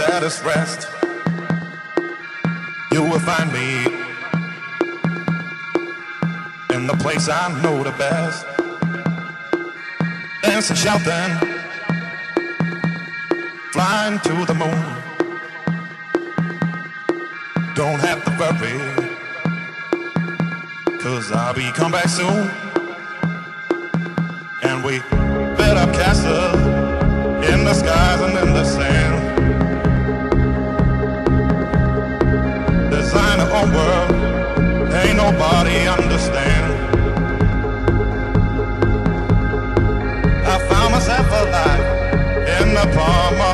its rest, you will find me in the place I know the best. Dancing, shouting, flying to the moon. Don't have to worry, cause I'll be come back soon. And we built up castles in the skies and in the sand. I found myself alive in the palm of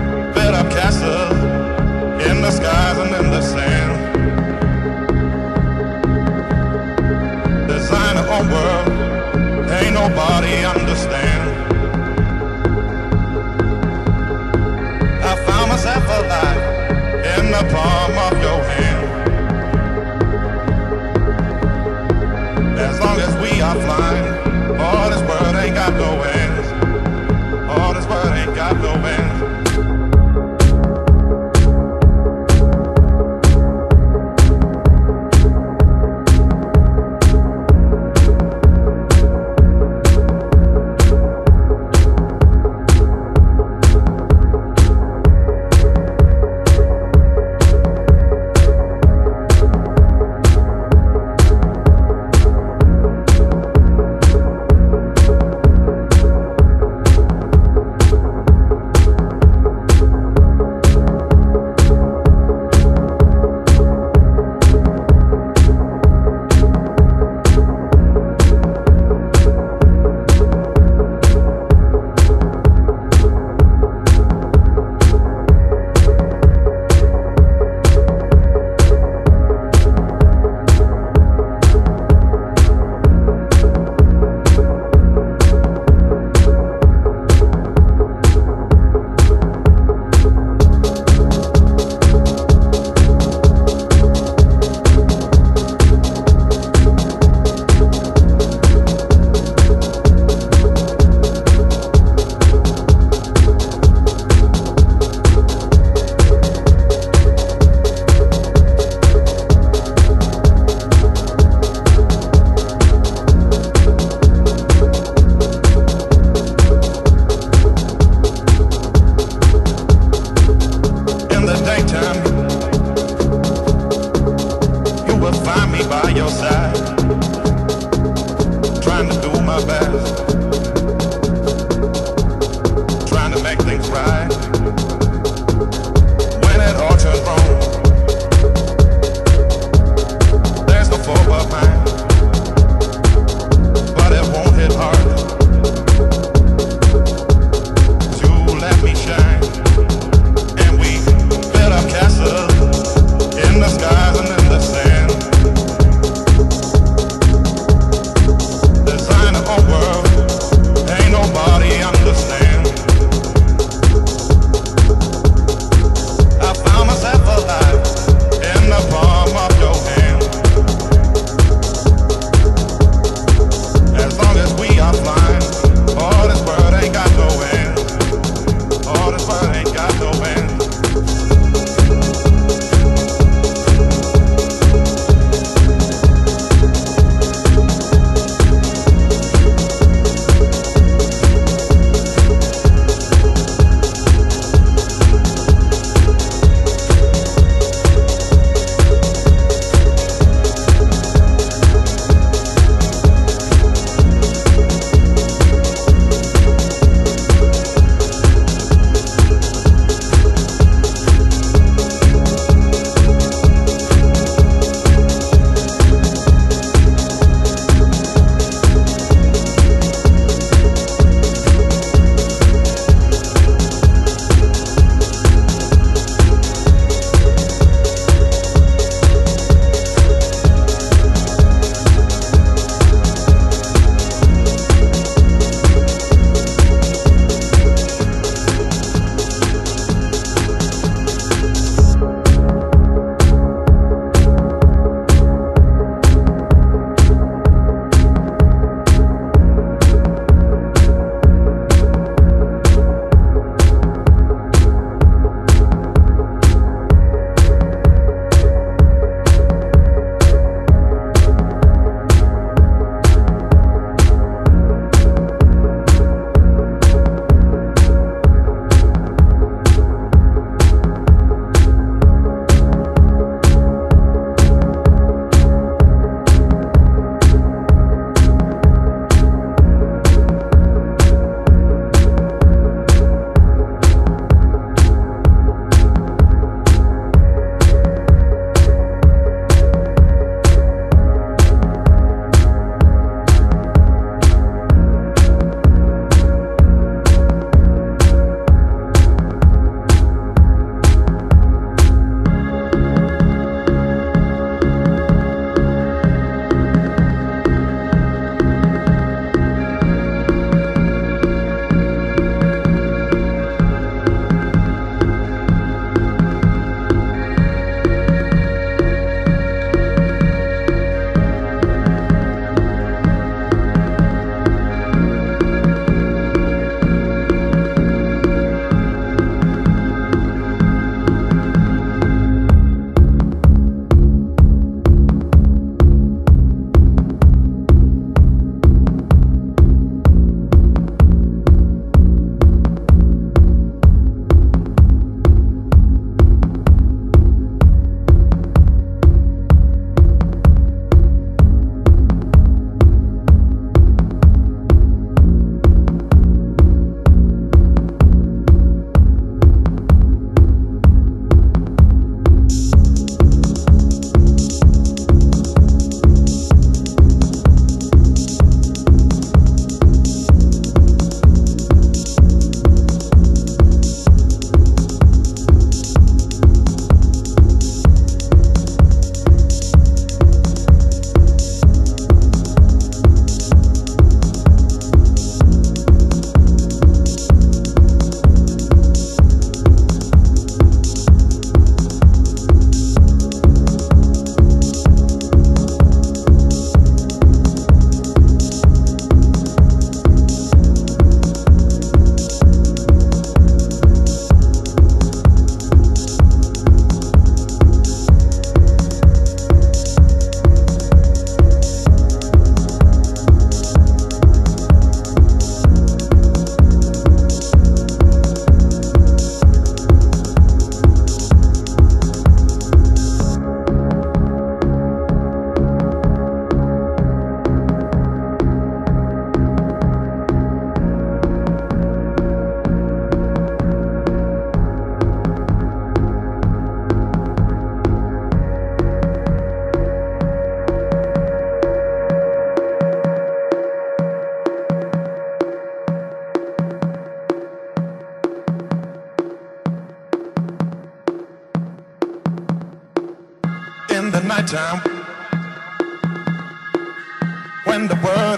build up castles in the skies and in the sand. Design our own world, ain't nobody understand. I found myself alive in the palm of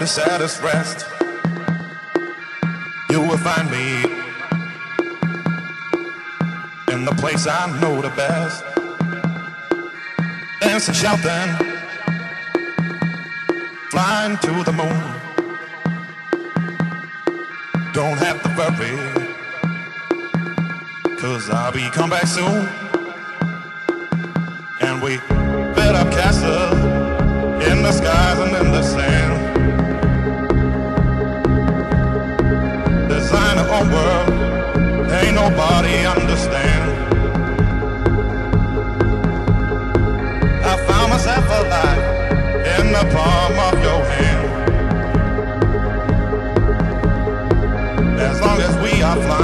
the is rest. You will find me in the place I know the best. Dancing, shouting, flying to the moon. Don't have to worry, cause I'll be come back soon. And we build up castles in the skies and in the sand. Nobody understand. I found myself alive in the palm of your hand. As long as we are flying,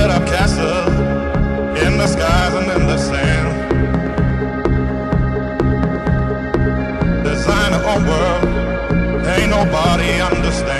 Build up castles in the skies and in the sand. Design our own world, ain't nobody understand.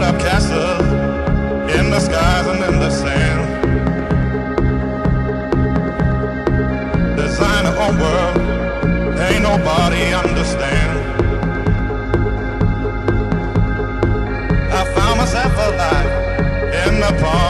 built up castles in the skies and in the sand. Design our own world, ain't nobody understand. I found myself alive in the palm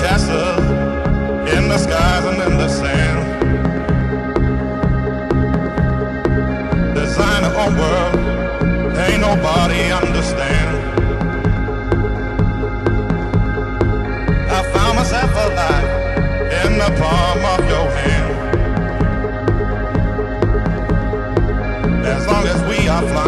Castles in the skies and in the sand. Design own world, ain't nobody understand. I found myself alive in the palm of your hand. As long as we are flying,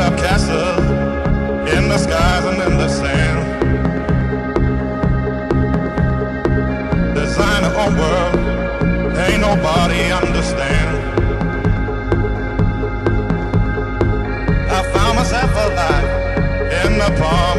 built up castles in the skies and in the sand. Design our own world, ain't nobody understand. I found myself alive in the palm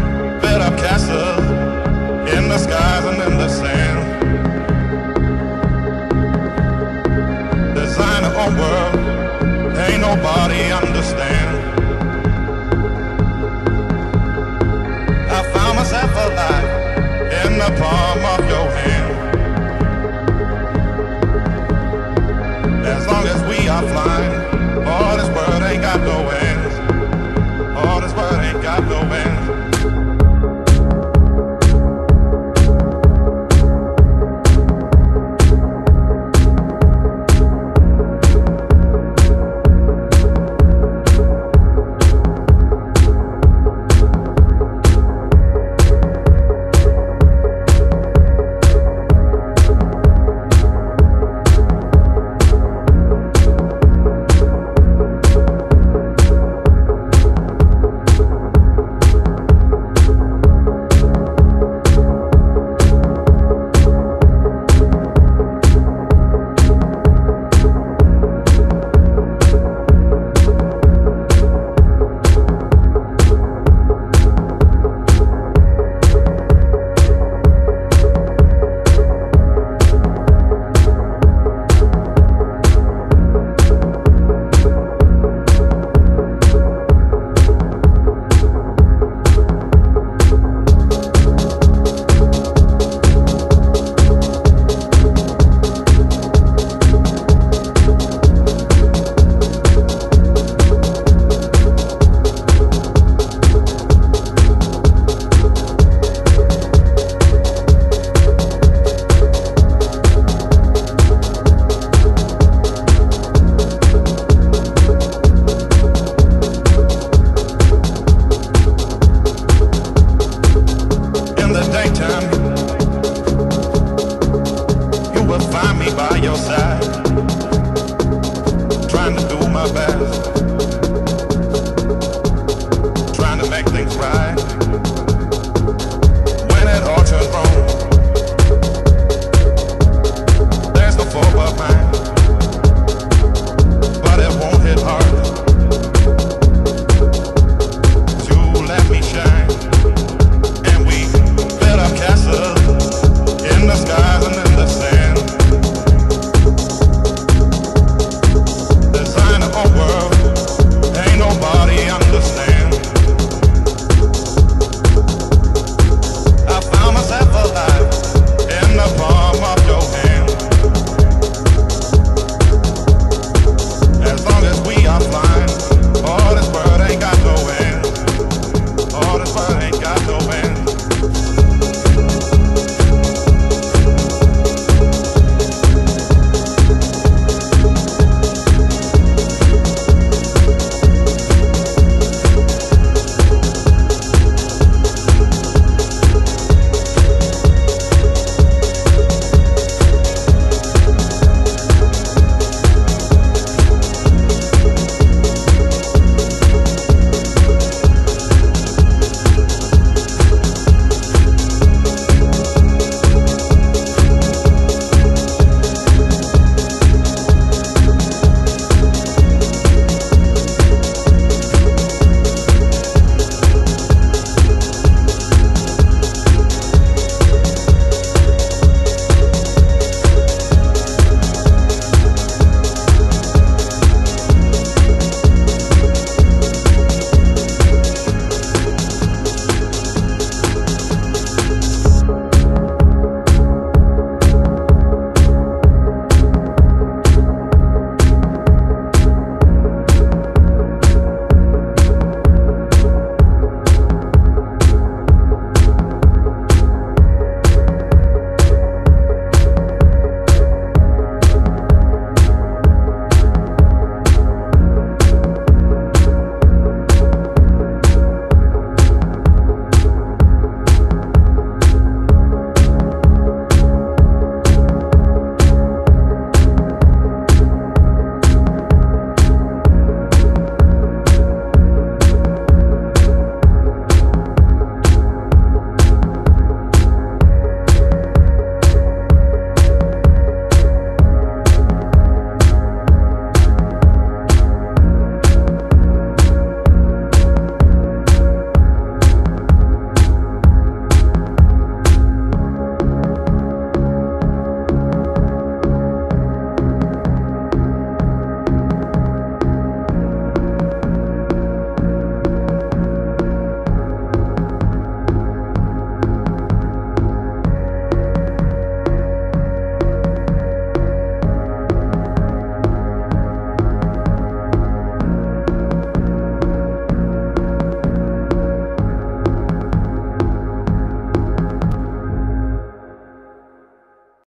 in the skies and in the sand. World, ain't nobody understand. I found myself alive in the palm of your hand. As long as we are flying, all this world ain't got no